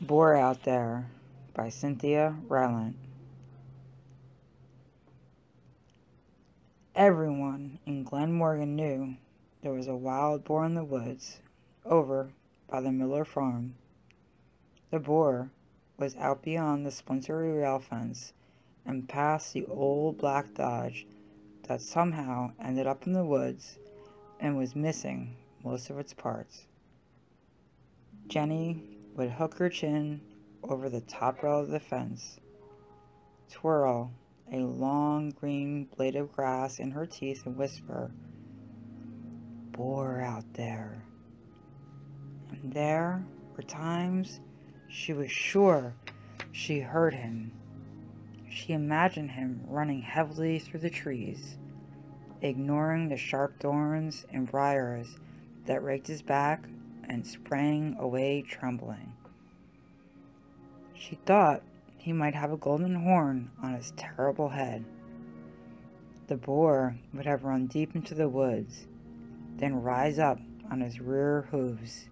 Boar Out There by Cynthia Rylant. Everyone in Glenmorgan knew there was a wild boar in the woods over by the Miller farm. The boar was out beyond the splintery rail fence and past the old black Dodge that somehow ended up in the woods and was missing most of its parts. Jenny would hook her chin over the top rail of the fence, twirl a long green blade of grass in her teeth, and whisper, Boar out there. And there were times she was sure she heard him. She imagined him running heavily through the trees, ignoring the sharp thorns and briars that raked his back and sprang away trembling. She thought he might have a golden horn on his terrible head. The boar would have run deep into the woods, then rise up on his rear hooves,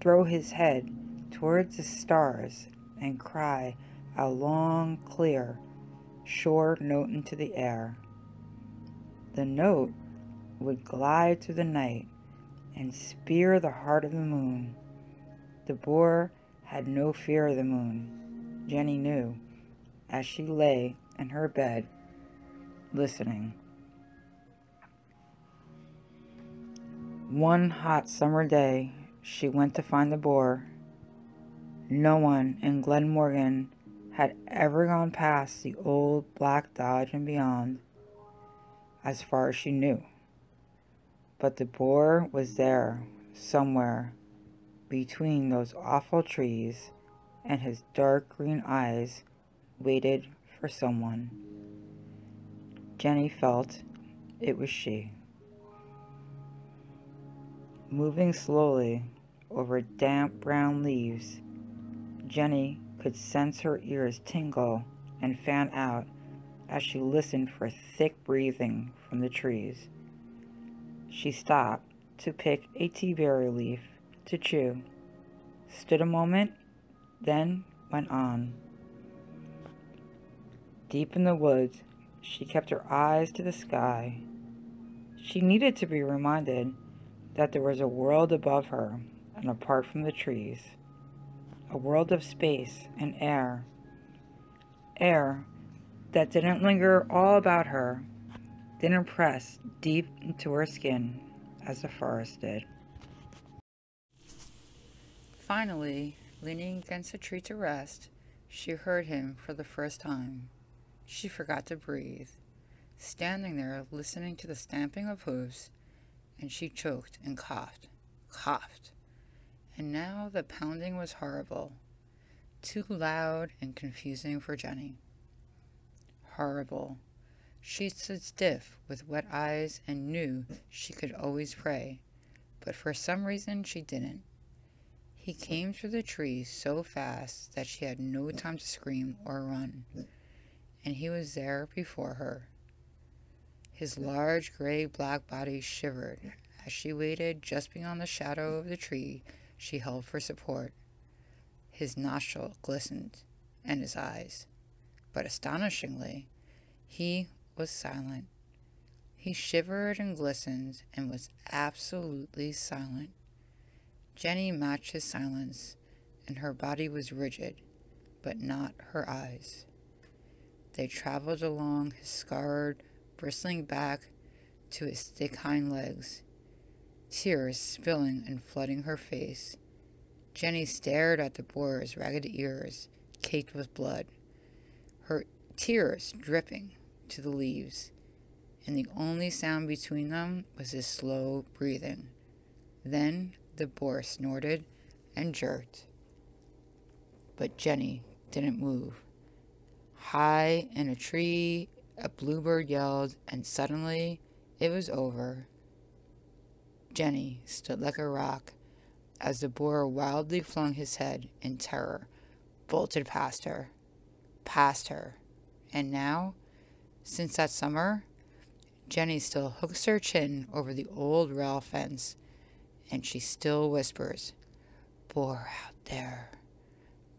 throw his head towards the stars, and cry a long, clear, short note into the air. The note would glide through the night and spear the heart of the moon. The boar had no fear of the moon, Jenny knew, as she lay in her bed, listening. One hot summer day, she went to find the boar. No one in Glenmorgan had ever gone past the old black Dodge and beyond, as far as she knew. But the boar was there, somewhere, between those awful trees, and his dark green eyes waited for someone. Jenny felt it was she. Moving slowly over damp brown leaves, Jenny could sense her ears tingle and fan out as she listened for thick breathing from the trees. She stopped to pick a tea berry leaf to chew, stood a moment, then went on. Deep in the woods, she kept her eyes to the sky. She needed to be reminded that there was a world above her and apart from the trees, a world of space and air. Air that didn't linger all about her, didn't press deep into her skin as the forest did. Finally, leaning against a tree to rest, she heard him for the first time. She forgot to breathe, standing there listening to the stamping of hooves, and she choked and coughed, coughed. And now the pounding was horrible, too loud and confusing for Jenny. Horrible. She stood stiff with wet eyes and knew she could always pray, but for some reason she didn't. He came through the trees so fast that she had no time to scream or run, and he was there before her. His large gray black body shivered as she waited just beyond the shadow of the tree she held for support. His nostril glistened, and his eyes, but astonishingly, he was silent. He shivered and glistened and was absolutely silent. Jenny matched his silence, and her body was rigid, but not her eyes. They traveled along his scarred, bristling back to his thick hind legs, tears spilling and flooding her face. Jenny stared at the boar's ragged ears, caked with blood, her tears dripping to the leaves, and the only sound between them was his slow breathing. Then the boar snorted and jerked. But Jenny didn't move. High in a tree, a bluebird yelled, and suddenly it was over. Jenny stood like a rock as the boar wildly flung his head in terror, bolted past her, past her. And now, since that summer, Jenny still hooks her chin over the old rail fence and she still whispers, Boar out there,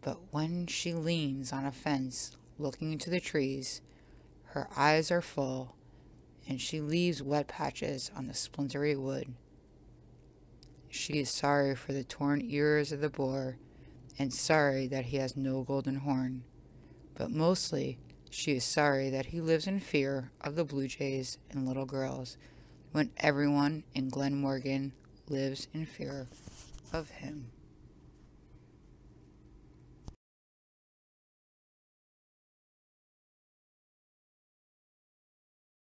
But when she leans on a fence looking into the trees, her eyes are full, and she leaves wet patches on the splintery wood. She is sorry for the torn ears of the boar, and sorry that he has no golden horn. But mostly, she is sorry that he lives in fear of the blue jays and little girls, when everyone in Glenmorgan lives in fear of him.